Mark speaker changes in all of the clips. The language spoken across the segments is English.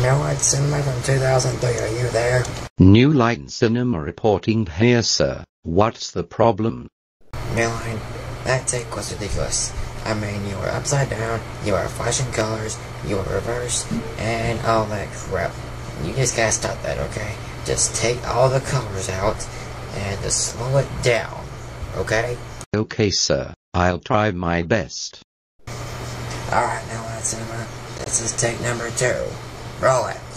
Speaker 1: New Line Cinema from 2003, are you there?
Speaker 2: New Line Cinema reporting here, sir. What's the problem?
Speaker 1: Line, that take was ridiculous. I mean, you were upside down, you were flashing colors, you were reversed, and all that crap. You just gotta stop that, okay? Just take all the colors out and just slow it down, okay?
Speaker 2: Okay, sir. I'll try my best.
Speaker 1: Alright, New Line Cinema, this is take number two. Roll it.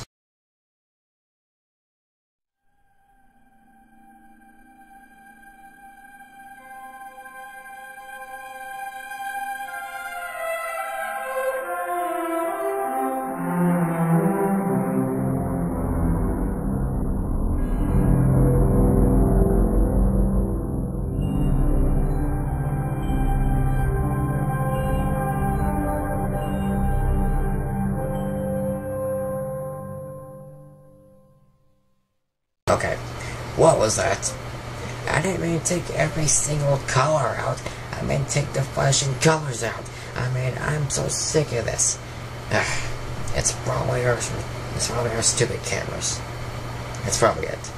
Speaker 1: Okay, what was that? I didn't mean to take every single color out. I meant take the flashing colors out. I mean, I'm so sick of this. Ugh, it's probably our, it's probably our stupid cameras. That's probably it.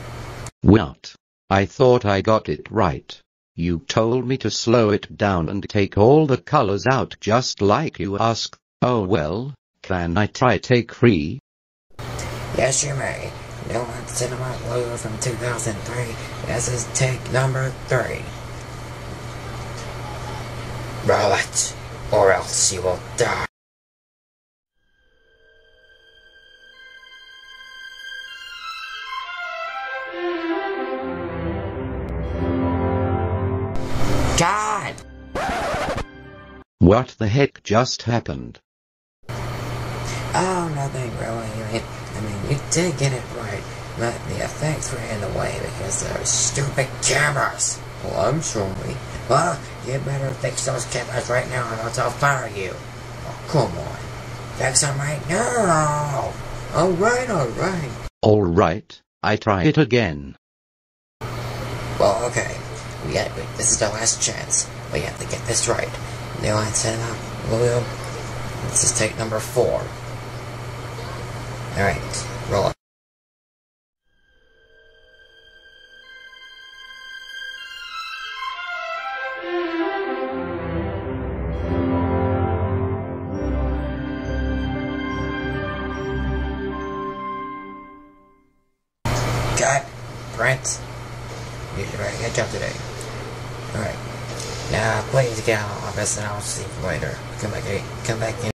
Speaker 2: What? I thought I got it right. You told me to slow it down and take all the colors out just like you asked. Oh well, can I try take three?
Speaker 1: Yes, you may. Line Cinema logo from 2003. This is take number three. Roll it, or else you will die. God!
Speaker 2: What the heck just happened?
Speaker 1: Oh, nothing really. I mean, I mean, you did get it but the effects were in the way because those stupid cameras. Well, I'm sorry. Well, you better fix those cameras right now or else I'll fire you. Oh, come on. Fix them right now. Alright, alright.
Speaker 2: Alright, I try it again.
Speaker 1: Well, okay. We got wait, this is the last chance. We have to get this right. New Line Cinema, William. This is take number four. Alright, roll it. Cut. Brent. You did a very good job today. Alright. Now, please get out of office and I'll see you later. Come back, come back in.